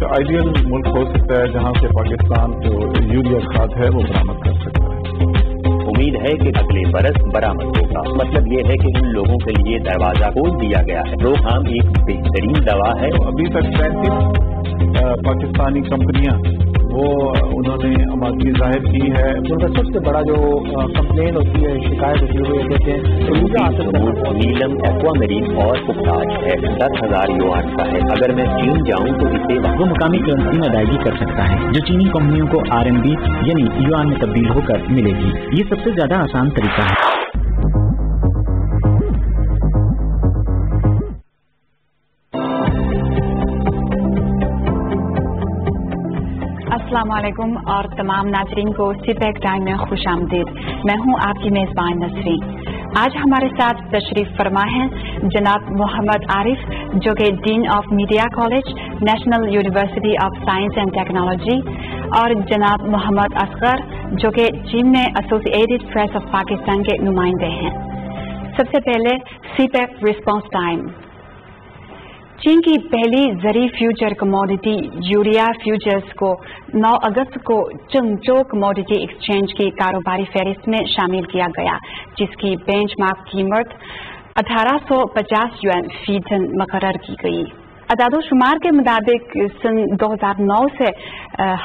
ایک آئیڈیل ملک ہو سکتا ہے جہاں سے پاکستان جو یوریا کھاد ہے وہ برآمد کر سکتا ہے۔ امید ہے کہ اگلے برس برآمد ہوگا۔ مطلب یہ ہے کہ ان لوگوں کے لیے دروازہ کھول دیا گیا ہے۔ روکام ایک بہترین دوا ہے۔ ابھی تک پینتیس پاکستانی کمپنیاں وہ انہوں نے آمادگی ظاہر کی ہے۔ ان کا سب سے بڑا جو کمپلین ہوتی ہے شکایت ہوتی ہے وہ کہتے ہیں نیلم ایکوا میرین اور پختاج ہے۔ دس ہزار یوان کا ہے۔ اگر میں چین جاؤں تو اسے وہ مقامی کرنسی میں ادائیگی کر سکتا ہے جو چینی کمپنیوں کو آر ایم بی یعنی یوان میں تبدیل ہو کر ملے گی۔ یہ سب سے زیادہ آسان طریقہ ہے۔ السلام علیکم اور تمام ناظرین کو سی پیک ٹائم میں خوش آمدید۔ میں ہوں آپ کی میزبان نسرین۔ آج ہمارے ساتھ تشریف فرما ہے جناب محمد عارف، جو کہ dean of media college national university of science and technology اور جناب محمد اصغر، جو کہ چین میں ایسوسیٹڈ پریس آف پاکستان کے نمائندے ہیں۔ سب سے پہلے سی پیک رسپانس ٹائم چین کی پہلی زرعی فیوچر کموڈیٹی یوریا فیوچرز کو نو اگست کو چنگچو کموڈیٹی ایکسچینج کی کاروباری فہرست میں شامل کیا گیا، جس کی بینچ مارک قیمت اٹھارہ سو پچاس یو فی ٹن مقرر کی گئی۔ اعداد و شمار کے مطابق سن دو ہزار نو سے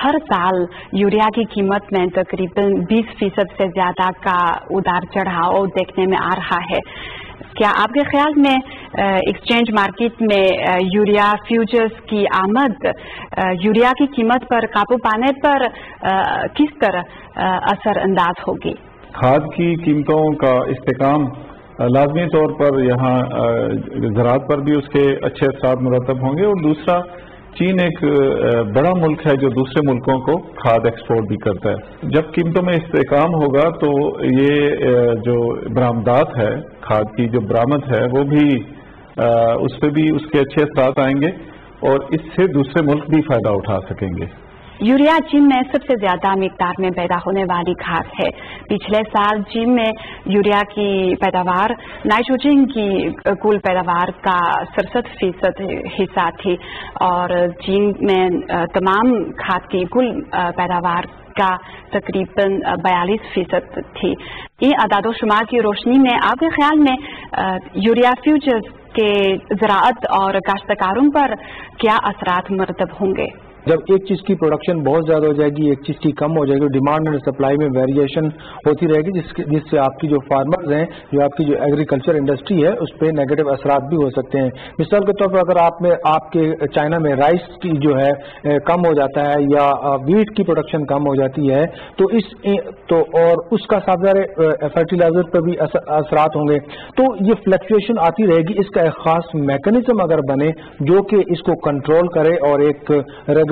ہر سال یوریا کی قیمت میں تقریباً بیس فیصد سے زیادہ کا ادار چڑھاؤ دیکھنے میں آ رہا ہے۔ کیا آپ کے خیال میں ایکسچینج مارکیٹ میں یوریا فیوچرز کی آمد یوریا کی قیمت پر قابو پانے پر کس طرح اثر انداز ہوگی؟ کھاد کی قیمتوں کا استحکام لازمی طور پر یہاں زراعت پر بھی اس کے اچھے اثرات مرتب ہوں گے اور دوسرا چین ایک بڑا ملک ہے جو دوسرے ملکوں کو کھاد ایکسپورٹ بھی کرتا ہے۔ جب قیمتوں میں استحکام ہوگا تو یہ جو برآمدات ہے، کھاد کی جو برآمد ہے، وہ بھی اس پہ بھی اس کے اچھے اثرات آئیں گے اور اس سے دوسرے ملک بھی فائدہ اٹھا سکیں گے۔ یوریا چین میں سب سے زیادہ مقدار میں پیدا ہونے والی کھاد ہے۔ پچھلے سال چین میں یوریا کی پیداوار، نائٹروجن کی کل پیداوار کا سڑسٹھ فیصد حصہ تھی اور چین میں تمام کھاد کی کل پیداوار کا تقریباً بیالیس فیصد تھی۔ ان اعداد و شمار کی روشنی میں آپ کے خیال میں یوریا فیوچر کے زراعت اور کاشتکاروں پر کیا اثرات مرتب ہوں گے؟ جب ایک چیز کی پروڈکشن بہت زیادہ ہو جائے گی، ایک چیز کی کم ہو جائے گی ڈیمانڈ اینڈ سپلائی میں ویریشن ہوتی رہے گی، جس جس سے آپ کی جو فارمرز ہیں، جو آپ کی جو ایگریکلچر انڈسٹری ہے، اس پہ نیگیٹو اثرات بھی ہو سکتے ہیں۔ مثال کے طور پر اگر آپ میں آپ کے چائنا میں رائس کی جو ہے کم ہو جاتا ہے یا ویٹ کی پروڈکشن کم ہو جاتی ہے، تو اس تو اور اس کا ساتھ فرٹیلائزر پہ بھی اثرات ہوں گے۔ تو یہ فلیکچویشن آتی رہے گی۔ اس کا ایک خاص میکنزم اگر بنے، جو کہ اس کو کنٹرول کرے اور ایک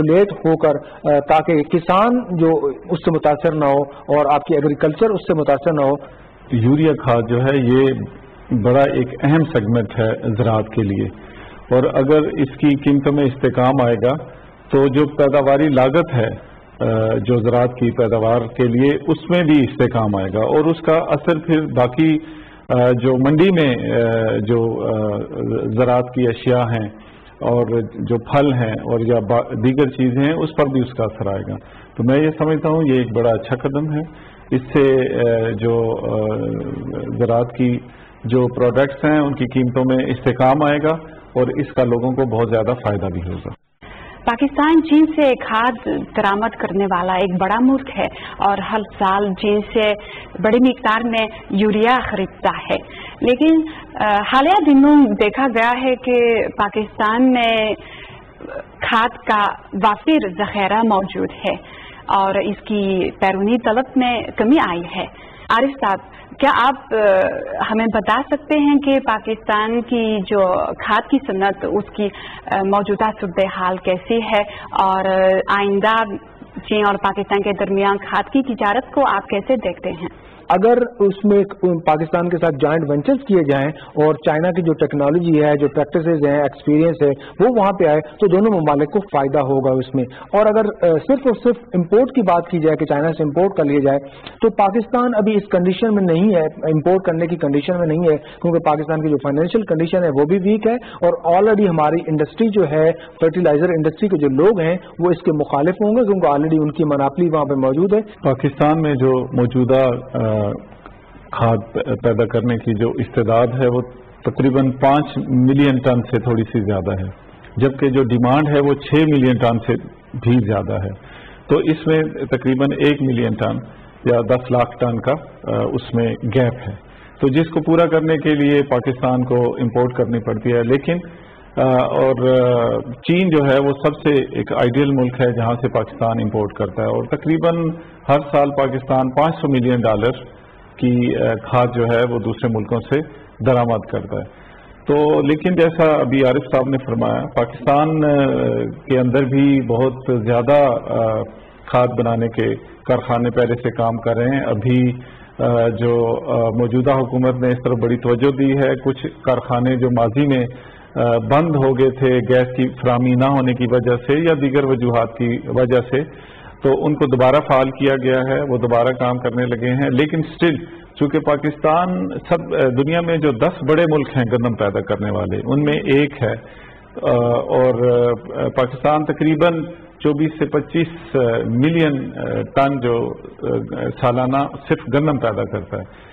ریگولیٹ ہو کر تاکہ کسان جو اس سے متاثر نہ ہو اور آپ کی ایگریکلچر اس سے متاثر نہ ہو۔ یوریا کھاد جو ہے، یہ بڑا ایک اہم سیگمنٹ ہے زراعت کے لیے۔ اور اگر اس کی قیمتوں میں استحکام آئے گا، تو جو پیداواری لاگت ہے جو زراعت کی پیداوار کے لیے، اس میں بھی استحکام آئے گا۔ اور اس کا اثر پھر باقی جو منڈی میں جو زراعت کی اشیاء ہیں اور جو پھل ہیں اور یا دیگر چیزیں ہیں، اس پر بھی اس کا اثر آئے گا۔ تو میں یہ سمجھتا ہوں، یہ ایک بڑا اچھا قدم ہے۔ اس سے جو زراعت کی جو پروڈکٹس ہیں، ان کی قیمتوں میں استحکام آئے گا اور اس کا لوگوں کو بہت زیادہ فائدہ بھی ہوگا۔ پاکستان چین سے کھاد درامد کرنے والا ایک بڑا ملک ہے اور ہر سال چین سے بڑی مقدار میں یوریا خریدتا ہے۔ لیکن حالیہ دنوں دیکھا گیا ہے کہ پاکستان میں کھاد کا وافر ذخیرہ موجود ہے اور اس کی بیرونی طلب میں کمی آئی ہے۔ عارف صاحب، کیا آپ ہمیں بتا سکتے ہیں کہ پاکستان کی جو کھاد کی صنعت، اس کی موجودہ صورتحال کیسی ہے؟ اور، آئندہ چین اور پاکستان کے درمیان کھاد کی تجارت کو آپ کیسے دیکھتے ہیں؟ اگر اس میں پاکستان کے ساتھ جوائنٹ وینچرز کیے جائیں اور چائنا کی جو ٹیکنالوجی ہے، جو پریکٹسز ہیں ایکسپیرینس ہے، وہ وہاں پہ آئے، تو دونوں ممالک کو فائدہ ہوگا اس میں۔ اور اگر صرف اور صرف امپورٹ کی بات کی جائے، کہ چائنا سے امپورٹ کر لیا جائے، تو پاکستان ابھی اس کنڈیشن میں نہیں ہے امپورٹ کرنے کی کنڈیشن میں نہیں ہے، کیونکہ پاکستان کی جو فائنینشیل کنڈیشن ہے، وہ بھی ویک ہے۔ اور آلریڈی ہماری انڈسٹری جو ہے فرٹیلائزر انڈسٹری کے جو لوگ ہیں، وہ اس کے مخالف ہوں گے، کیونکہ آلریڈی ان کی مناپلی وہاں پہ موجود ہے۔ پاکستان میں جو موجودہ کھاد پیدا کرنے کی جو استعداد ہے وہ تقریباً پانچ ملین ٹن سے تھوڑی سی زیادہ ہے۔ جبکہ جو ڈیمانڈ ہے وہ چھ ملین ٹن سے بھی زیادہ ہے۔ تو اس میں تقریباً ایک ملین ٹن یا دس لاکھ ٹن کا اس میں گیپ ہے۔ تو جس کو پورا کرنے کے لیے پاکستان کو امپورٹ کرنی پڑتی ہے، لیکن اور چین جو ہے وہ سب سے ایک آئیڈیل ملک ہے جہاں سے پاکستان امپورٹ کرتا ہے اور تقریباً ہر سال پاکستان پانچ سو ملین ڈالر کی کھاد جو ہے وہ دوسرے ملکوں سے درآمد کرتا ہے۔ تو لیکن جیسا ابھی عارف صاحب نے فرمایا، پاکستان کے اندر بھی بہت زیادہ کھاد بنانے کے کارخانے پہلے سے کام کر رہے ہیں۔ ابھی جو موجودہ حکومت نے اس طرح بڑی توجہ دی ہے۔ کچھ کارخانے جو ماضی میں بند ہو گئے تھے گیس کی فراہمی نہ ہونے کی وجہ سے یا دیگر وجوہات کی وجہ سے، تو ان کو دوبارہ فعال کیا گیا ہے، وہ دوبارہ کام کرنے لگے ہیں۔ لیکن سٹل چونکہ پاکستان سب دنیا میں جو دس بڑے ملک ہیں گندم پیدا کرنے والے، ان میں ایک ہے۔ اور پاکستان تقریباً چوبیس سے پچیس ملین ٹن جو سالانہ صرف گندم پیدا کرتا ہے۔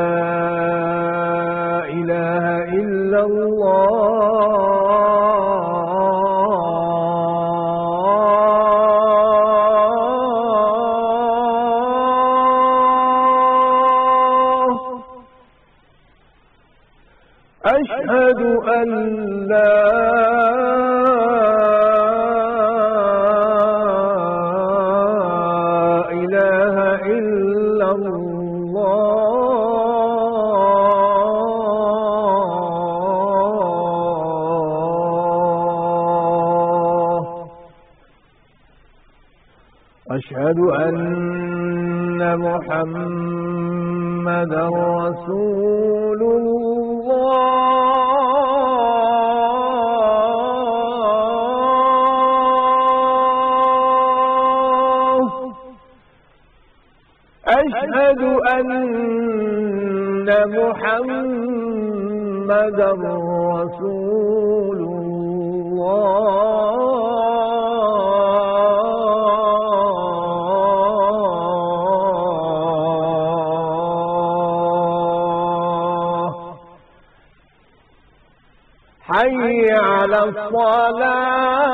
الصلاة.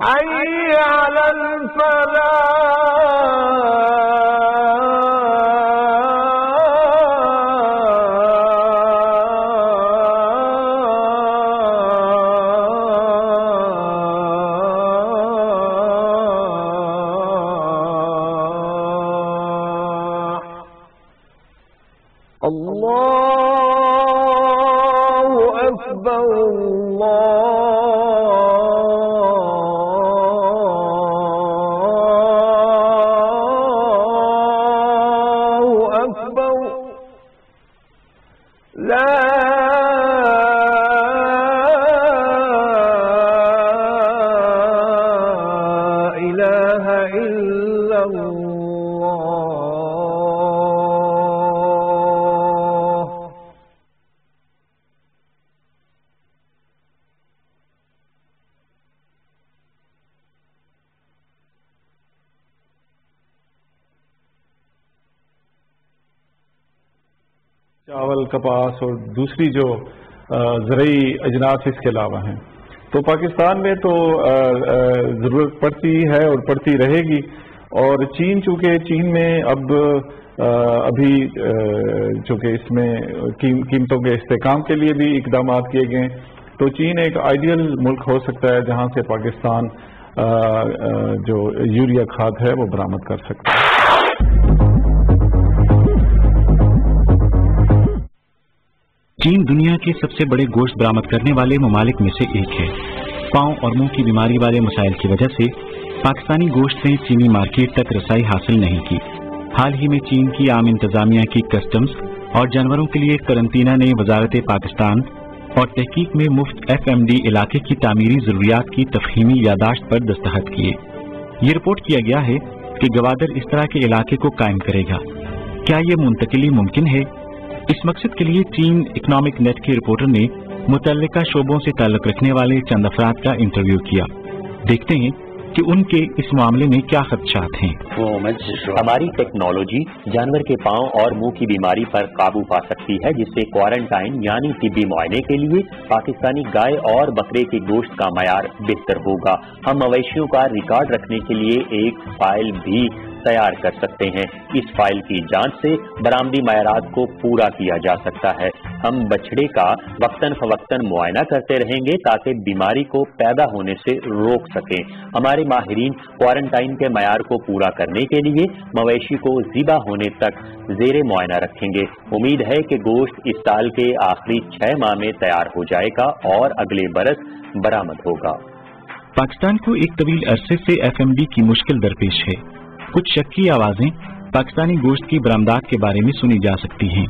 حي على الفلاح. چاول، کپاس اور دوسری جو زرعی اجناس اس کے علاوہ ہیں۔ تو پاکستان میں تو ضرورت پڑتی ہے اور پڑتی رہے گی۔ اور چین، چونکہ چین میں اب ابھی چونکہ اس میں قیمتوں کے استحکام کے لیے بھی اقدامات کیے گئے تو چین ایک آئیڈیل ملک ہو سکتا ہے جہاں سے پاکستان جو یوریا کھاد ہے وہ برآمد کر سکتا ہے۔ چین دنیا کے سب سے بڑے گوشت برآمد کرنے والے ممالک میں سے ایک ہے۔ پاؤں اور منہ کی بیماری والے مسائل کی وجہ سے پاکستانی گوشت نے چینی مارکیٹ تک رسائی حاصل نہیں کی۔ حال ہی میں چین کی عام انتظامیہ کی کسٹمز اور جانوروں کے لیے کرنطینہ نے وزارت پاکستان اور تحقیق میں مفت ایف ایم ڈی علاقے کی تعمیری ضروریات کی تفہیمی یاداشت پر دستخط کیے۔ یہ رپورٹ کیا گیا ہے کہ گوادر اس طرح کے علاقے کو قائم کرے گا۔ کیا یہ منتقلی ممکن ہے؟ اس مقصد کے لیے چین اکنامک نیٹ کے رپورٹر نے متعلقہ شعبوں سے تعلق رکھنے والے چند افراد کا انٹرویو کیا۔ دیکھتے ہیں کہ ان کے اس معاملے میں کیا خدشات ہیں۔ ہماری ٹیکنالوجی جانور کے پاؤں اور منہ کی بیماری پر قابو پا سکتی ہے، جس سے کوارنٹائن یعنی طبی معائنے کے لیے پاکستانی گائے اور بکرے کے گوشت کا معیار بہتر ہوگا۔ ہم مویشیوں کا ریکارڈ رکھنے کے لیے ایک فائل بھی تیار کر سکتے ہیں۔ اس فائل کی جانچ سے برآمدی معیارات کو پورا کیا جا سکتا ہے۔ ہم بچڑے کا وقتاً فوقتاً معائنہ کرتے رہیں گے تاکہ بیماری کو پیدا ہونے سے روک سکیں۔ ہمارے ماہرین کوارنٹائن کے معیار کو پورا کرنے کے لیے مویشی کو ذبح ہونے تک زیر معائنہ رکھیں گے۔ امید ہے کہ گوشت اس سال کے آخری چھ ماہ میں تیار ہو جائے گا اور اگلے برس برآمد ہوگا۔ پاکستان کو ایک طویل عرصے سے ایف ایم ڈی کی مشکل درپیش ہے۔ کچھ شکی آوازیں پاکستانی گوشت کی برآمدات کے بارے میں سنی جا سکتی ہیں۔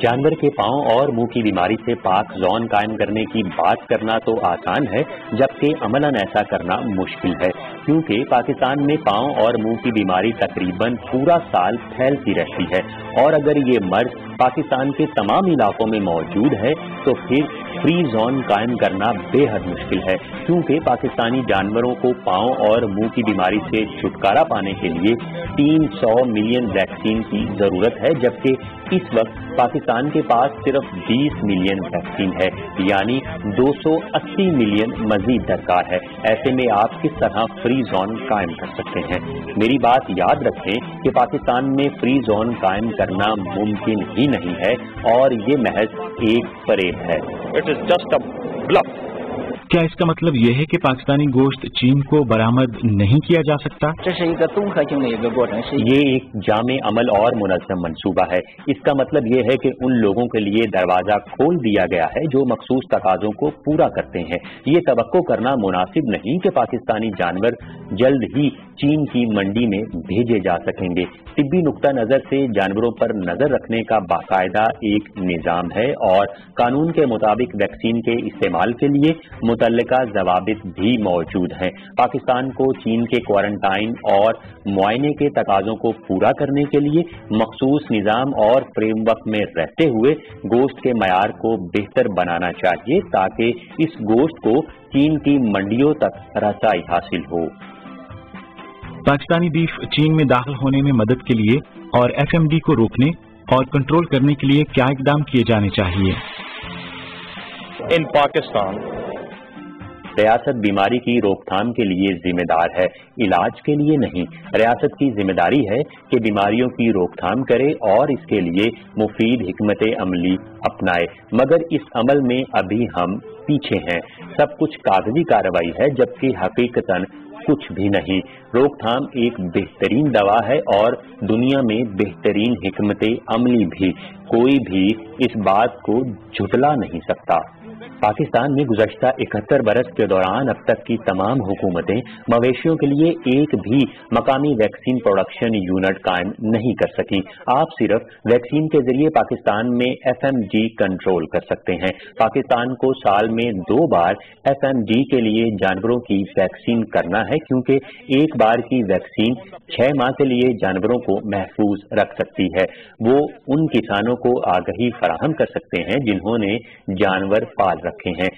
جانور کے پاؤں اور منہ کی بیماری سے پاک زون قائم کرنے کی بات کرنا تو آسان ہے جبکہ عملاً ایسا کرنا مشکل ہے۔ کیونکہ پاکستان میں پاؤں اور منہ کی بیماری تقریباً پورا سال پھیلتی رہتی ہے۔ اور اگر یہ مرض پاکستان کے تمام علاقوں میں موجود ہے تو پھر فری زون قائم کرنا بے حد مشکل ہے، کیونکہ پاکستانی جانوروں کو پاؤں اور منہ کی بیماری سے چھٹکارا پانے کے لیے تین سو ملین ویکسین کی ضرورت ہے، جبکہ اس وقت پاکستان کے پاس صرف بیس ملین ویکسین ہے یعنی دو سو اسی ملین مزید درکار ہے۔ ایسے میں آپ کس طرح فری زون قائم کر سکتے ہیں؟ میری بات یاد رکھیں کہ پاکستان میں فری زون قائم کرنا ممکن ہی نہیں ہے اور یہ محض ایک فریب ہے۔ It is just a bluff. کیا اس کا مطلب یہ ہے کہ پاکستانی گوشت چین کو برامد نہیں کیا جا سکتا؟ یہ ایک جامع عمل اور منظم منصوبہ ہے۔ اس کا مطلب یہ ہے کہ ان لوگوں کے لیے دروازہ کھول دیا گیا ہے جو مخصوص تقاضوں کو پورا کرتے ہیں۔ یہ توقع کرنا مناسب نہیں کہ پاکستانی جانور جلد ہی چین کی منڈی میں بھیجے جا سکیں گے۔ طبی نقطہ نظر سے جانوروں پر نظر رکھنے کا باقاعدہ ایک نظام ہے اور قانون کے مطابق ویکسین کے استعمال کے لیے متعلقہ ضوابط بھی موجود ہیں۔ پاکستان کو چین کے کوارنٹائن اور معائنے کے تقاضوں کو پورا کرنے کے لیے مخصوص نظام اور فریم ورک میں رہتے ہوئے گوشت کے معیار کو بہتر بنانا چاہیے تاکہ اس گوشت کو چین کی منڈیوں تک رسائی حاصل ہو۔ پاکستانی بیف چین میں داخل ہونے میں مدد کے لیے اور ایف ایم ڈی کو روکنے اور کنٹرول کرنے کے لیے کیا اقدام کیے جانے چاہیے؟ In Pakistan, ریاست بیماری کی روک تھام کے لیے ذمہ دار ہے، علاج کے لیے نہیں۔ ریاست کی ذمہ داری ہے کہ بیماریوں کی روک تھام کرے اور اس کے لیے مفید حکمت عملی اپنائے۔ مگر اس عمل میں ابھی ہم پیچھے ہیں۔ سب کچھ کاغذی کاروائی ہے، جبکہ حقیقتاً کچھ بھی نہیں۔ روک تھام ایک بہترین دوا ہے اور دنیا میں بہترین حکمت عملی بھی۔ کوئی بھی اس بات کو جھٹلا نہیں سکتا۔ پاکستان میں گزشتہ اکہتر برس کے دوران اب تک کی تمام حکومتیں مویشیوں کے لیے ایک بھی مقامی ویکسین پروڈکشن یونٹ قائم نہیں کر سکیں۔ آپ صرف ویکسین کے ذریعے پاکستان میں ایف ایم جی کنٹرول کر سکتے ہیں۔ پاکستان کو سال میں دو بار ایف ایم جی کے لیے جانوروں کی ویکسین کرنا ہے، کیونکہ ایک بار کی ویکسین چھ ماہ کے لیے جانوروں کو محفوظ رکھ سکتی ہے۔ وہ ان کسانوں کو آگہی فراہم کر سکتے ہیں جنہوں نے جانور پال رکھے ہیں۔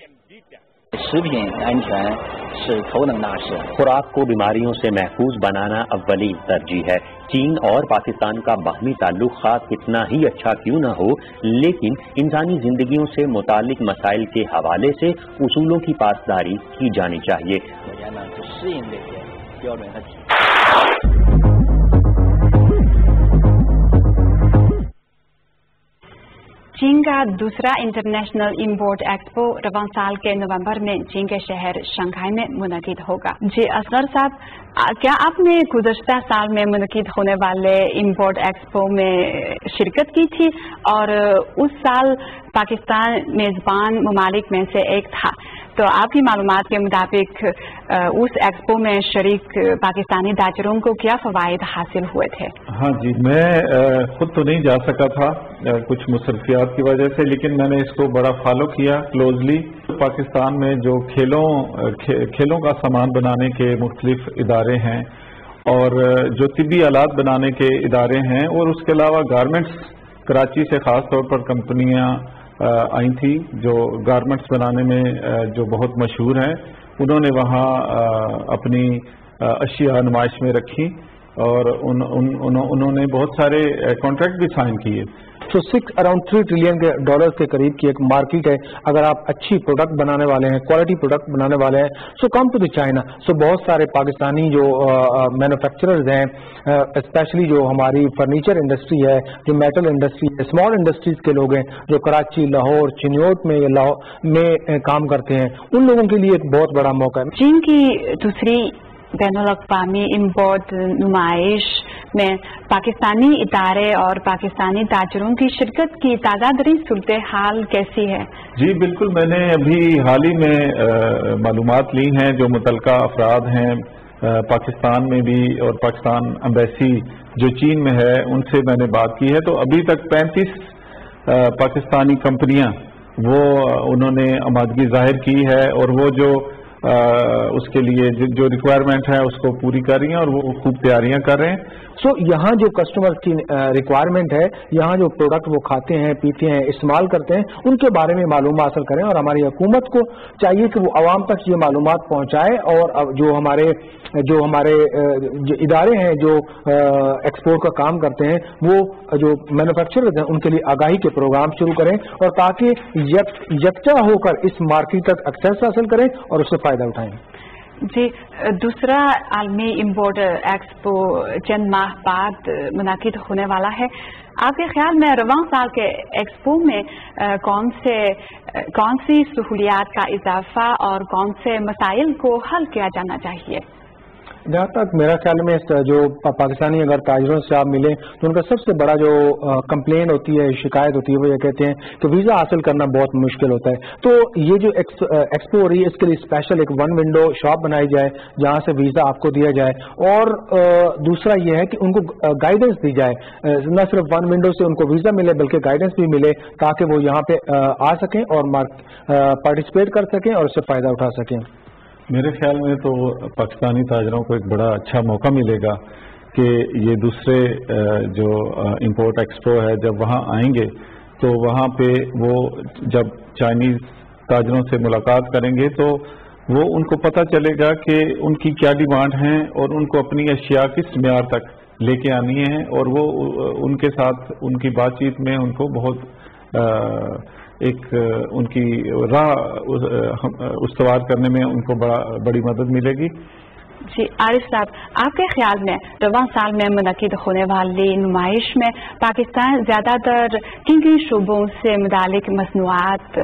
خوراک کو بیماریوں سے محفوظ بنانا اولین ترجیح ہے۔ چین اور پاکستان کا باہمی تعلق خاص کتنا ہی اچھا کیوں نہ ہو لیکن انسانی زندگیوں سے متعلق مسائل کے حوالے سے اصولوں کی پاسداری کی جانی چاہیے۔ چین کا دوسرا انٹرنیشنل امپورٹ ایکسپو رواں سال کے نومبر میں چین کے شہر شنگھائی میں منعقد ہوگا۔ جی اصغر صاحب کیا آپ نے گزشتہ سال میں منعقد ہونے والے امپورٹ ایکسپو میں شرکت کی تھی؟ اور اس سال پاکستان میزبان ممالک میں سے ایک تھا۔ تو آپ کی معلومات کے مطابق اس ایکسپو میں شریک پاکستانی داجروں کو کیا فوائد حاصل ہوئے تھے؟ ہاں جی میں خود تو نہیں جا سکا تھا کچھ مصرفیات کی وجہ سے، لیکن میں نے اس کو بڑا فالو کیا کلوزلی پاکستان میں جو کھیلوں کھیلوں کا سامان بنانے کے مختلف ادارے ہیں اور جو طبی آلات بنانے کے ادارے ہیں، اور اس کے علاوہ گارمنٹس، کراچی سے خاص طور پر کمپنیاں آئی تھیں، جو گارمنٹس بنانے میں جو بہت مشہور ہیں، انہوں نے وہاں اپنی اشیاء نمائش میں رکھی اور انہوں نے بہت سارے کانٹریکٹ بھی سائن کیے۔ تو سکس اراؤنڈ تھری ٹریلین کے ڈالرز کے قریب کی ایک مارکیٹ ہے۔ اگر آپ اچھی پروڈکٹ بنانے والے ہیں کوالٹی پروڈکٹ بنانے والے ہیں سو come to the China so بہت سارے پاکستانی جو مینوفیکچررز ہیں اسپیشلی جو ہماری فرنیچر انڈسٹری ہے، جو میٹل انڈسٹری ہے اسمال انڈسٹریز کے لوگ ہیں جو کراچی، لاہور چنیوٹ میں کام کرتے ہیں۔ ان لوگوں کے لیے ایک بہت بڑا موقع ہے۔ چین کی دوسری بین الاقوامی امپورٹ نمائش میں پاکستانی ادارے اور پاکستانی تاجروں کی شرکت کی تازہ دری صورتحال کیسی ہے؟ جی بالکل، میں نے ابھی حال ہی میں معلومات لی ہیں جو متعلقہ افراد ہیں پاکستان میں بھی اور پاکستان امبیسی جو چین میں ہے، ان سے میں نے بات کی ہے۔ تو ابھی تک پینتیس پاکستانی کمپنیاں وہ انہوں نے آمادگی ظاہر کی ہے اور وہ جو اس کے لیے جو ریکوائرمنٹ ہے، اس کو پوری کر رہی ہیں اور وہ خوب تیاریاں کر رہے ہیں۔ سو یہاں جو کسٹمر کی ریکوائرمنٹ ہے، یہاں جو پروڈکٹ وہ کھاتے ہیں، پیتے ہیں، استعمال کرتے ہیں، ان کے بارے میں معلومات حاصل کریں اور ہماری حکومت کو چاہیے کہ وہ عوام تک یہ معلومات پہنچائے اور جو ہمارے جو ہمارے جو ادارے ہیں جو ایکسپورٹ کا کام کرتے ہیں، وہ جو مینوفیکچرر ہیں، ان کے لیے آگاہی کے پروگرام شروع کریں اور تاکہ یکچا ہو کر اس مارکیٹ تک ایکسیس حاصل کریں اور اس سے فائدہ اٹھائیں۔ جی دوسرا عالمی امپورٹ ایکسپو چند ماہ بعد منعقد ہونے والا ہے۔ آپ کے خیال میں رواں سال کے ایکسپو میں کون سے کون سی سہولیات کا اضافہ اور کون سے مسائل کو حل کیا جانا چاہیے؟ جہاں تک میرا خیال میں جو پاکستانی اگر تاجروں سے آپ ملیں تو ان کا سب سے بڑا جو کمپلین ہوتی ہے، شکایت ہوتی ہے، وہ یہ کہتے ہیں کہ ویزا حاصل کرنا بہت مشکل ہوتا ہے۔ تو یہ جو ایکسپو ہو رہی ہے، اس کے لیے اسپیشل ایک ون ونڈو شاپ بنائی جائے، جہاں سے ویزا آپ کو دیا جائے۔ اور دوسرا یہ ہے کہ ان کو گائیڈنس دی جائے۔ نہ صرف ون ونڈو سے ان کو ویزا ملے، بلکہ گائیڈنس بھی ملے، تاکہ وہ یہاں پہ، آ سکیں اور پارٹیسپیٹ کر سکیں اور اس سے فائدہ اٹھا سکیں۔ میرے خیال میں تو پاکستانی تاجروں کو ایک بڑا اچھا موقع ملے گا کہ یہ دوسرے جو امپورٹ ایکسپو ہے، جب وہاں آئیں گے، تو وہاں پہ وہ جب چائنیز تاجروں سے ملاقات کریں گے، تو وہ ان کو پتہ چلے گا کہ ان کی کیا ڈیمانڈ ہیں اور ان کو اپنی اشیاء کس معیار تک لے کے آنی ہے اور وہ ان کے ساتھ ان کی بات چیت میں ان کو بہت ایک ان کی راہ استوار کرنے میں ان کو بڑی مدد ملے گی۔ جی عارف صاحب آپ کے خیال میں رواں سال میں منعقد ہونے والی نمائش میں پاکستان زیادہ تر کن کن شعبوں سے متعلق مصنوعات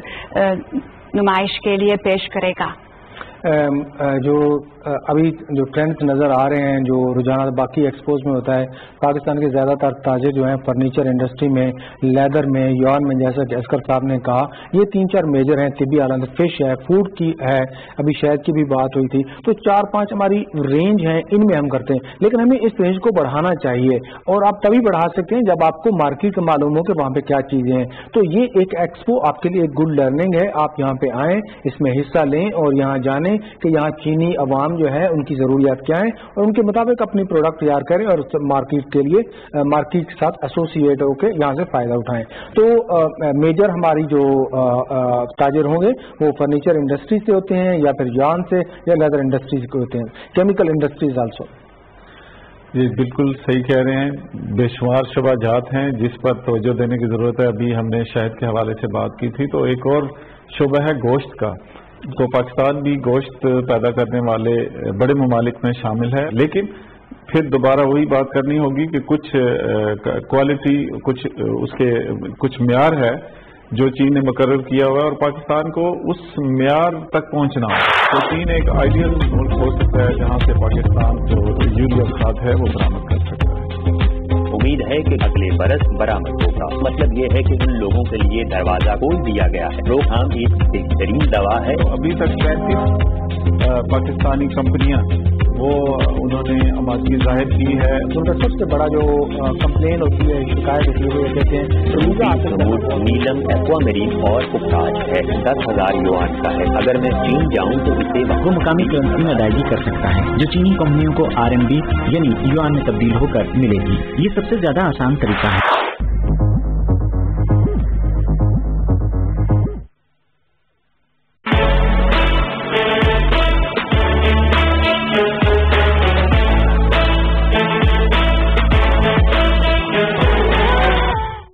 نمائش کے لیے پیش کرے گا؟ جو ابھی جو ٹرینڈز نظر آ رہے ہیں، جو رجانہ باقی ایکسپوز میں ہوتا ہے، پاکستان کے زیادہ تر تاجر جو ہیں فرنیچر انڈسٹری میں لیدر میں یون میں، جیسا جیسکر صاحب نے کہا، یہ تین چار میجر ہیں، طبی آلند فش ہے فوڈ کی ہے، ابھی شہد کی بھی بات ہوئی تھی۔ تو چار پانچ ہماری رینج ہیں، ان میں ہم کرتے ہیں۔ لیکن ہمیں اس رینج کو بڑھانا چاہیے اور آپ تبھی بڑھا سکتے ہیں جب آپ کو مارکیٹ معلوم ہو کہ وہاں پہ کیا چیزیں ہیں۔ تو یہ ایک ایکسپو آپ کے لیے ایک گڈ لرننگ ہے۔ آپ یہاں پہ آئیں، اس میں حصہ لیں اور یہاں جانیں کہ یہاں چینی عوام جو ہے ان کی ضروریات کیا ہیں اور ان کے مطابق اپنی پروڈکٹ تیار کریں اور مارکیٹ کے لیے مارکیٹ کے ساتھ ایسوسیٹ ہو کے یہاں سے فائدہ اٹھائیں۔ تو میجر ہماری جو تاجر ہوں گے، وہ فرنیچر انڈسٹری سے ہوتے ہیں یا پھر یان سے یا لیدر انڈسٹری سے ہوتے ہیں۔ کیمیکل انڈسٹریز آلسو جی بالکل صحیح کہہ رہے ہیں۔ بے شمار شبہ جات ہیں۔ جس پر توجہ دینے کی ضرورت ہے، ابھی ہم نے شہد کے حوالے سے بات کی تھی۔ تو ایک اور شعبہ ہے گوشت کا۔ تو پاکستان بھی گوشت پیدا کرنے والے بڑے ممالک میں شامل ہے۔ لیکن پھر دوبارہ وہی بات کرنی ہوگی کہ کچھ کوالٹی کچھ، اس کے کچھ معیار ہے جو چین نے مقرر کیا ہوا ہے اور پاکستان کو اس معیار تک پہنچنا تو چین ایک آئیڈیل ملک ہو سکتا ہے جہاں سے پاکستان جو یوریا کھاد ہے وہ برآمد کر سکتا ہے امید ہے کہ اگلے برس برآمد ہوگا۔ مطلب یہ ہے کہ ان لوگوں کے لیے دروازہ کھول دیا گیا ہے۔ روک تھام ایک بہترین دوا ہے۔ ابھی تک پینتیس پاکستانی کمپنیاں وہ انہوں نے آمادگی ظاہر کی ہے۔ ان کا سب سے بڑا جو کمپلین ہوتی ہے شکایت ہوتی ہے وہ کہتے ہیں نیلم ایکوا میرین اور پختاج ہے۔ دس ہزار یوان کا ہے۔ اگر میں چین جاؤں تو اسے وہ مقامی کرنسی میں ادائیگی کر سکتا ہے جو چینی کمپنیوں کو آر ایم بی یعنی یوان میں تبدیل ہو کر ملے گی۔ یہ سب سے زیادہ آسان طریقہ ہے۔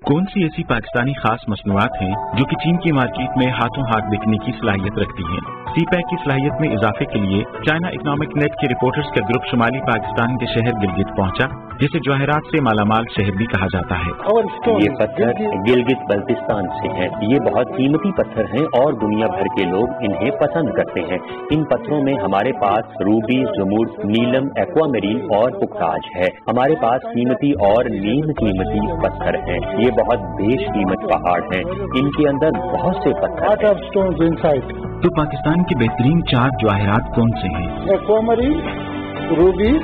کون سی ایسی پاکستانی خاص مصنوعات ہیں جو کہ چین کی مارکیٹ میں ہاتھوں ہاتھ بکنے کی صلاحیت رکھتی ہیں؟ سی پیک کی صلاحیت میں اضافے کے لیے چائنا اکنامک نیٹ کے رپورٹرز کا گروپ شمالی پاکستان کے شہر گلگت پہنچا۔ جسے جواہرات سے مالا مال شہر بھی کہا جاتا ہے۔ یہ پتھر گلگت بلتستان سے ہے۔ یہ بہت قیمتی پتھر ہیں اور دنیا بھر کے لوگ انہیں پسند کرتے ہیں۔ ان پتھروں میں ہمارے پاس روبی زمور نیلم ایکوا میرین اور پختاج ہے۔ ہمارے پاس قیمتی اور نیم قیمتی پتھر ہیں۔ یہ بہت بیش قیمت پہاڑ ہیں۔ ان کے اندر بہت سے پتھر تو پاکستان کے بہترین چار جواہرات کون سے ہیں؟ روبی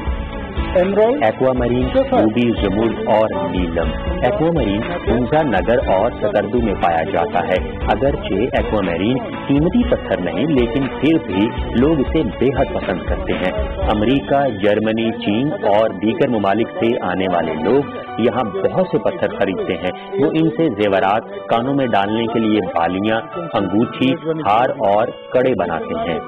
ایکوا مرین روبی زمور اور نیلم ایکوا مرین اونزا نگر اور سکردو میں پایا جاتا ہے اگرچہ ایکوا مرین قیمتی پتھر نہیں لیکن پھر بھی لوگ اسے بے حد پسند کرتے ہیں امریکہ جرمنی چین اور دیگر ممالک سے آنے والے لوگ یہاں بہت سے پتھر خریدتے ہیں۔ وہ ان سے زیورات، کانوں میں ڈالنے کے لیے بالیاں، انگوٹھی، ہار اور کڑے بناتے ہیں۔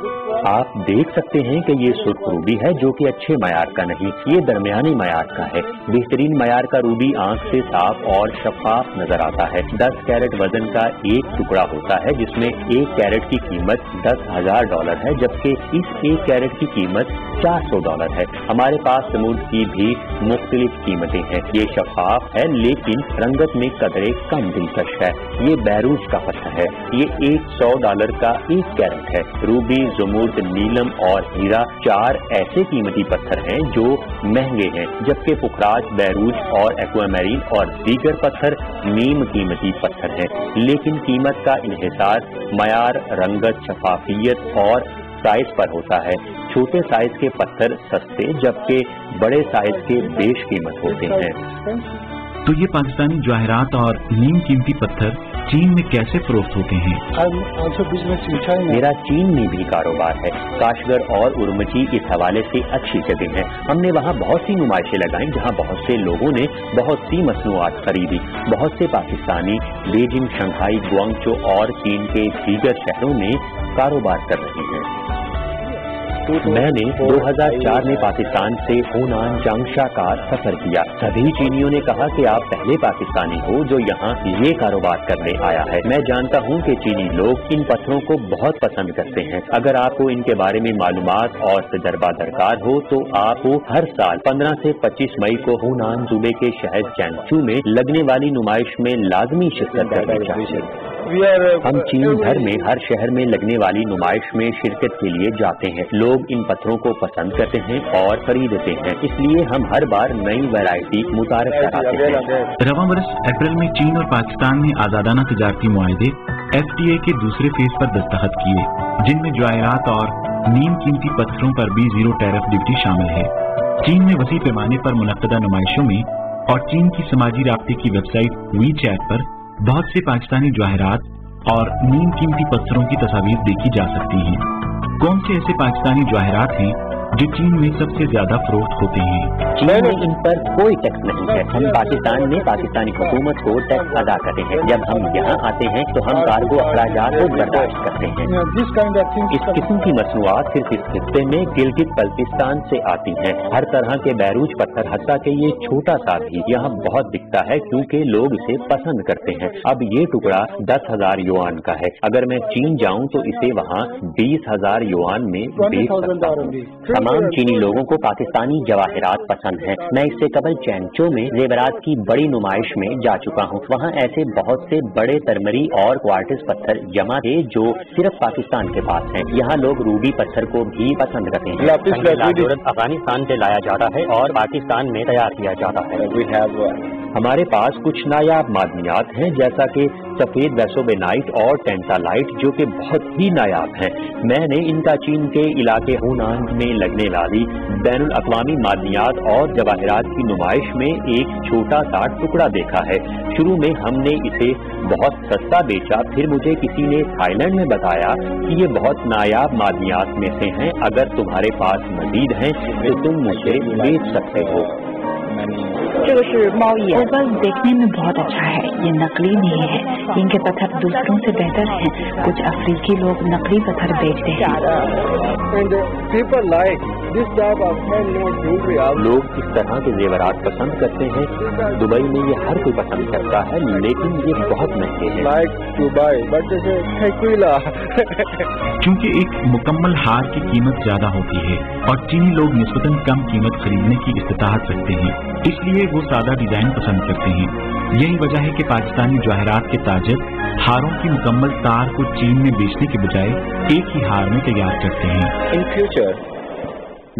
آپ دیکھ سکتے ہیں کہ یہ سرخ روبی ہے جو کہ اچھے معیار کا نہیں، یہ درمیانی معیار کا ہے۔ بہترین معیار کا روبی آنکھ سے صاف اور شفاف نظر آتا ہے۔ دس کیرٹ وزن کا ایک ٹکڑا ہوتا ہے، جس میں ایک کیرٹ کی قیمت دس ہزار ڈالر ہے، جبکہ اس ایک کیرٹ کی قیمت چار سو ڈالر ہے۔ ہمارے پاس سمود کی بھی مختلف قیمتیں ہیں۔ یہ شفاف ہے، لیکن رنگت میں قدرے کم دلکش ہے۔ یہ بیروز کا پتھر ہے۔ یہ ایک سو ڈالر کا ایک کیرٹ ہے۔ روبی زمور نیلم اور ہیرا چار ایسے قیمتی پتھر ہیں جو مہنگے ہیں، جبکہ پخراج بیروج اور ایکوامیرین اور دیگر پتھر نیم قیمتی پتھر ہیں۔ لیکن قیمت کا انحصار، معیار، رنگت، شفافیت اور سائز پر ہوتا ہے۔ چھوٹے سائز کے پتھر سستے جبکہ بڑے سائز کے بیش قیمت ہوتے ہیں۔ تو یہ پاکستانی جواہرات اور نیم قیمتی پتھر چین میں کیسے فروخت ہوتے ہیں؟ میرا چین میں بھی کاروبار ہے۔ کاشگر اور ارمچی اس حوالے سے اچھی جگہ ہے ہم نے وہاں بہت سی نمائشیں لگائیں جہاں بہت سے لوگوں نے بہت سی مصنوعات خریدی۔ بہت سے پاکستانی بیجنگ شنگھائی گوانگچو اور چین کے دیگر شہروں میں کاروبار کر رہے ہیں۔ میں نے دو ہزار چار میں پاکستان سے ہونان جانگشا کا سفر کیا۔ سبھی چینیوں نے کہا کہ آپ پہلے پاکستانی ہو جو یہاں یہ کاروبار کرنے آیا ہے۔ میں جانتا ہوں کہ چینی لوگ ان پتھروں کو بہت پسند کرتے ہیں۔ اگر آپ کو ان کے بارے میں معلومات اور تجربہ درکار ہو تو آپ کو ہر سال پندرہ سے پچیس مئی کو ہونان صوبے کے شہر چینچو میں لگنے والی نمائش میں لازمی شرکت کرنی چاہیے۔ ہم چین بھر میں ہر شہر میں لگنے والی نمائش میں شرکت کے لیے جاتے ہیں۔ لوگ ان پتھروں کو پسند کرتے ہیں اور خریدتے ہیں۔ اس لیے ہم ہر بار نئی ویرائٹی متعارف کراتے ہیں. رواں برس اپریل میں چین اور پاکستان نے آزادانہ تجارتی معاہدے ایف ٹی اے کے دوسرے فیز پر دستخط کیے جن میں جواہرات اور نیم قیمتی پتھروں پر بھی زیرو ٹیرف ڈیوٹی شامل ہے۔ چین میں وسیع پیمانے پر منعقدہ نمائشوں میں اور چین کی سماجی رابطے کی ویب سائٹ وی چیٹ پر بہت سے پاکستانی جواہرات اور نیم قیمتی پتھروں کی تصاویر دیکھی جا سکتی ہیں۔ کون سے ایسے پاکستانی جواہرات ہیں جو چین میں سب سے زیادہ فروخت ہوتے ہیں۔ چین میں ان پر کوئی ٹیکس نہیں ہے۔ ہم پاکستان میں پاکستانی حکومت کو ٹیکس ادا کرتے ہیں۔ جب ہم یہاں آتے ہیں تو ہم کارگو اخراجات کو برداشت کرتے ہیں۔ اس قسم کی مصنوعات صرف اس خطے میں گلگت بلتستان سے آتی ہیں۔ ہر طرح کے بیروج پتھر، حتیٰ کہ یہ چھوٹا سا بھی یہاں بہت بکتا ہے کیونکہ لوگ اسے پسند کرتے ہیں۔ اب یہ ٹکڑا دس ہزار یوان کا ہے۔ اگر میں چین جاؤں تو اسے وہاں بیس ہزار یوان میں بیچ سکتا ہوں۔ تمام چینی لوگوں کو پاکستانی جواہرات پسند ہیں میں اس سے قبل چینچو میں زیورات کی بڑی نمائش میں جا چکا ہوں وہاں ایسے بہت سے بڑے ترمری اور کوارٹز پتھر جمع تھے جو صرف پاکستان کے پاس ہیں یہاں لوگ روبی پتھر کو بھی پسند کرتے ہیں. افغانستان سے لایا جاتا ہے اور پاکستان میں تیار کیا جاتا ہے. Uh, ہمارے پاس کچھ نایاب معدنیات ہیں جیسا کہ سفید ویسوبینائٹ اور ٹینٹالائٹ جو کہ بہت ہی نایاب ہیں۔ میں نے ان کا چین کے علاقے ہونان میں لگنے والی بین الاقوامی معدنیات اور جواہرات کی نمائش میں ایک چھوٹا سا ٹکڑا دیکھا ہے۔ شروع میں ہم نے اسے بہت سستا بیچا، پھر مجھے کسی نے تھائی لینڈ میں بتایا کہ یہ بہت نایاب معدنیات میں سے ہیں۔ اگر تمہارے پاس مزید ہیں تو تم مجھے بیچ سکتے ہو۔ 这个是猫眼。اوول دیکھنے میں بہت اچھا ہے یہ نقلی نہیں ہے ان کے پتھر دوسروں سے بہتر ہیں کچھ افریقی لوگ نقلی پتھر بیچتے ہیں لوگ اس طرح کے زیورات پسند کرتے ہیں۔ دبئی میں یہ ہر کوئی پسند کرتا ہے لیکن یہ بہت مہنگے ہیں. چونکہ ایک مکمل ہار کی قیمت زیادہ ہوتی ہے اور چینی لوگ نسبتاً کم قیمت خریدنے کی استطاعت رکھتے ہیں اس لیے وہ سادہ ڈیزائن پسند کرتے ہیں۔ یہی وجہ ہے کہ پاکستانی جواہرات کے تاجر ہاروں کی مکمل تار کو چین میں بیچنے کے بجائے ایک ہی ہار میں تیار کرتے ہیں۔ ان فیوچر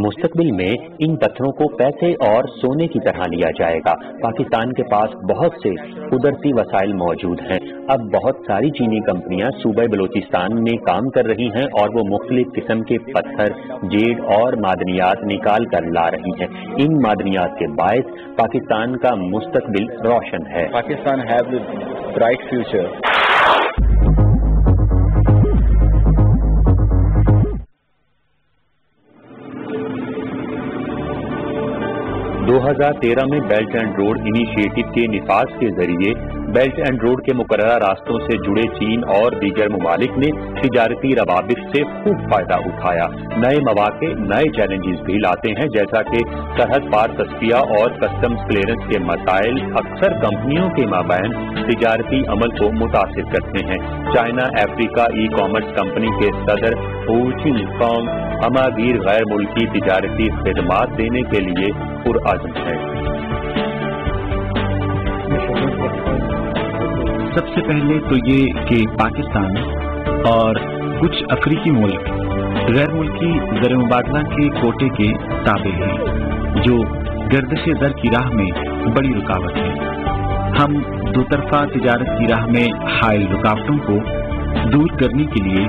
مستقبل میں ان پتھروں کو پیسے اور سونے کی طرح لیا جائے گا۔ پاکستان کے پاس بہت سے قدرتی وسائل موجود ہیں۔ اب بہت ساری چینی کمپنیاں صوبہ بلوچستان میں کام کر رہی ہیں اور وہ مختلف قسم کے پتھر جیڈ اور معدنیات نکال کر لا رہی ہیں۔ ان معدنیات کے باعث پاکستان کا مستقبل روشن ہے۔ Pakistan have a دو ہزار تیرہ میں بیلٹ اینڈ روڈ انیشیٹو کے نفاذ کے ذریعے بیلٹ اینڈ روڈ کے مقررہ راستوں سے جڑے چین اور دیگر ممالک نے تجارتی روابط سے خوب فائدہ اٹھایا۔ نئے مواقع، نئے چیلنجز بھی لاتے ہیں، جیسا کہ سرحد پار تصفیہ اور کسٹمز کلیئرنس کے مسائل اکثر کمپنیوں کے مابین تجارتی عمل کو متاثر کرتے ہیں۔ چائنا، افریقہ، ای کامرس کمپنی کے صدر ہوچن کانگ ہماگیر غیر ملکی تجارتی خدمات دینے کے لیے پرعزم ہے۔ سب سے پہلے تو یہ کہ پاکستان اور کچھ افریقی ملک غیر ملکی زر مبادلہ کے کوٹے کے تابع ہیں، جو گردش زر کی راہ میں بڑی رکاوٹ ہے ہم دو طرفہ تجارت کی راہ میں حائل رکاوٹوں کو دور کرنے کے لیے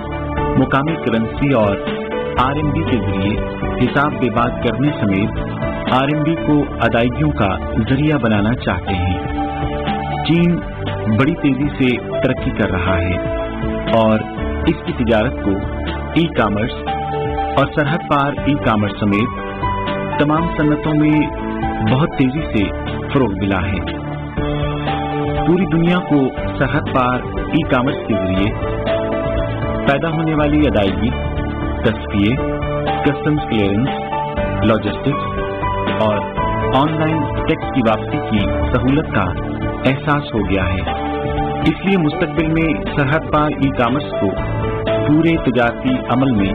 مقامی کرنسی اور آر ایم بی کے ذریعے حساب بے بات کرنے سمیت آر ایم بی کو ادائیگیوں کا ذریعہ بنانا چاہتے ہیں۔ چین بڑی تیزی سے ترقی کر رہا ہے اور اس کی تجارت کو ای کامرس اور سرحد پار ای کامرس سمیت تمام صنعتوں میں بہت تیزی سے فروغ ملا ہے۔ پوری دنیا کو سرحد پار ای کامرس کے ذریعے پیدا ہونے والی ادائیگی، تصفیے کسٹمز کلیئرنس، لاجسٹکس اور آن لائن ٹیکس کی واپسی کی سہولت کا احساس ہو گیا ہے۔ اس لیے مستقبل میں سرحد پار ای کامرس کو پورے تجارتی عمل میں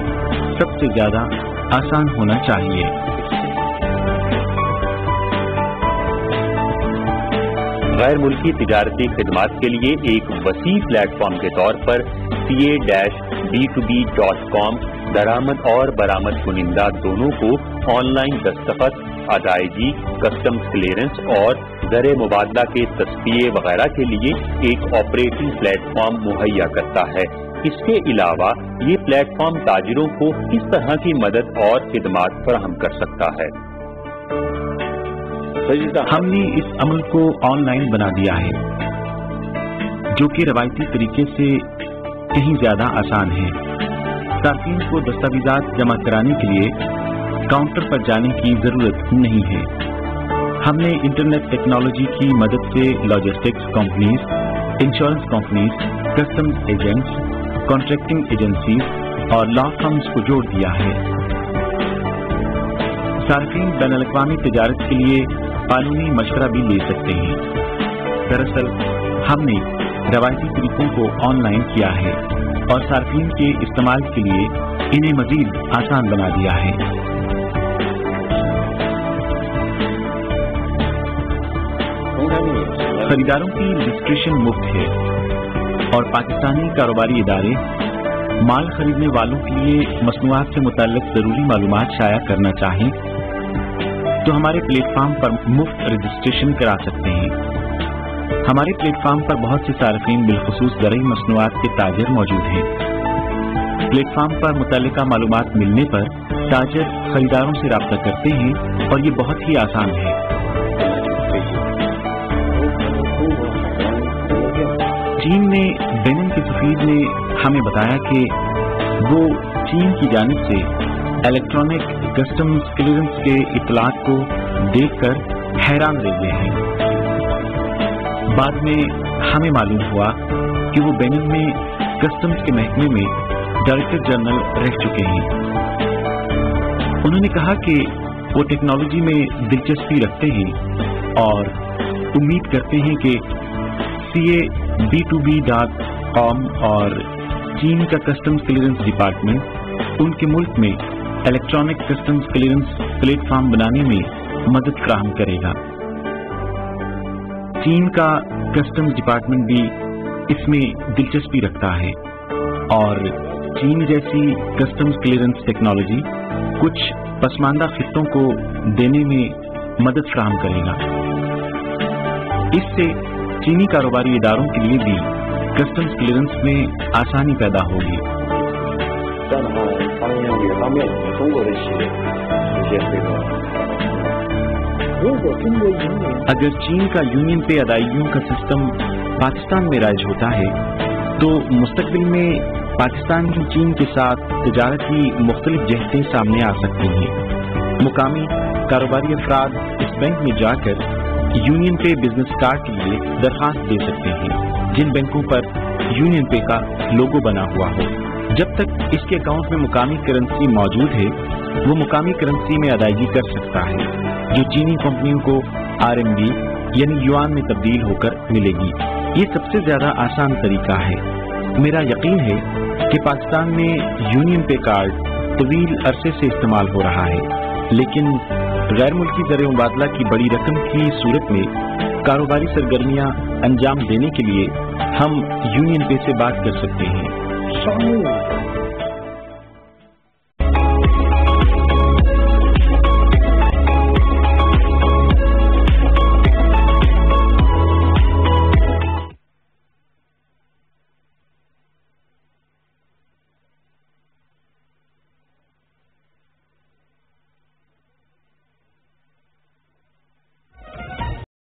سب سے زیادہ آسان ہونا چاہیے۔ غیر ملکی تجارتی خدمات کے لیے ایک وسیع پلیٹ فارم کے طور پر C A dash B two B dot com درآمد اور برآمد کنندہ دونوں کو آن لائن دستخط، ادائیگی کسٹمز کلیئرنس اور زر مبادلہ کے تصفیے وغیرہ کے لیے ایک آپریٹنگ پلیٹ فارم مہیا کرتا ہے۔ اس کے علاوہ یہ پلیٹ فارم تاجروں کو کس طرح کی مدد اور خدمات فراہم کر سکتا ہے۔ ہم نے اس عمل کو آن لائن بنا دیا ہے، جو کہ روایتی طریقے سے کہیں زیادہ آسان ہے صارفین کو دستاویزات جمع کرانے کے لیے کاؤنٹر پر جانے کی ضرورت نہیں ہے۔ ہم نے انٹرنیٹ ٹیکنالوجی کی مدد سے logistics companies, insurance companies customs agents, contracting agencies اور لا فرمز کو جوڑ دیا ہے۔ صارفین بین الاقوامی تجارت کے لیے قانونی مشورہ بھی لے سکتے ہیں۔ دراصل، ہم نے روایتی طریقوں کو آن لائن کیا ہے اور صارفین کے استعمال کے لیے انہیں مزید آسان بنا دیا ہے۔ خریداروں کی رجسٹریشن مفت ہے اور پاکستانی کاروباری ادارے مال خریدنے والوں کے لیے مصنوعات سے متعلق ضروری معلومات شائع کرنا چاہیں تو ہمارے پلیٹ فارم پر مفت رجسٹریشن کرا سکتے ہیں۔ ہمارے پلیٹ فارم پر بہت سے صارفین بالخصوص زرعی مصنوعات کے تاجر موجود ہیں۔ پلیٹ فارم پر متعلقہ معلومات ملنے پر تاجر خریداروں سے رابطہ کرتے ہیں اور یہ بہت ہی آسان ہے۔ چین میں بینن کے سفید نے ہمیں بتایا کہ وہ چین کی جانب سے الیکٹرانک کسٹمز کلیئرنس کے اطلاعات کو دیکھ کر حیران رہ گئے ہیں۔ بعد میں ہمیں معلوم ہوا کہ وہ بینن میں کسٹمز کے محکمے میں ڈائریکٹر جنرل رہ چکے ہیں۔ انہوں نے کہا کہ وہ ٹیکنالوجی میں دلچسپی رکھتے ہیں اور امید کرتے ہیں کہ C A B two B dot com اور چین کا کسٹمز کلیئرنس ڈپارٹمنٹ ان کے ملک میں electronic customs clearance platform بنانے میں مدد فراہم کرے گا۔ چین کا کسٹمز ڈپارٹمنٹ بھی اس میں دلچسپی رکھتا ہے اور چین جیسی کسٹمز کلیئرنس ٹیکنالوجی کچھ پسماندہ خطوں کو دینے میں مدد فراہم کرے گا اس سے چینی کاروباری اداروں کے لیے بھی کسٹمز کلیئرنس میں آسانی پیدا ہوگی اگر چین کا یونین پے ادائیگیوں کا سسٹم پاکستان میں رائج ہوتا ہے، تو مستقبل میں پاکستان کی چین کے ساتھ تجارتی مختلف جہتیں سامنے آ سکتی ہیں۔ مقامی کاروباری افراد اس بینک میں جا کر یونین پے بزنس کارڈ کے لیے درخواست دے سکتے ہیں۔ جن بینکوں پر یونین پے کا لوگو بنا ہوا ہو۔ جب تک اس کے اکاؤنٹ میں مقامی کرنسی موجود ہے وہ مقامی کرنسی میں ادائیگی کر سکتا ہے، جو چینی کمپنیوں کو آر ایم بی یعنی یوان میں تبدیل ہو کر ملے گی۔ یہ سب سے زیادہ آسان طریقہ ہے۔ میرا یقین ہے کہ پاکستان میں یونین پے کارڈ طویل عرصے سے استعمال ہو رہا ہے، لیکن غیر ملکی زر مبادلہ کی بڑی رقم کی صورت میں کاروباری سرگرمیاں انجام دینے کے لیے ہم یونین پے سے بات کر سکتے ہیں۔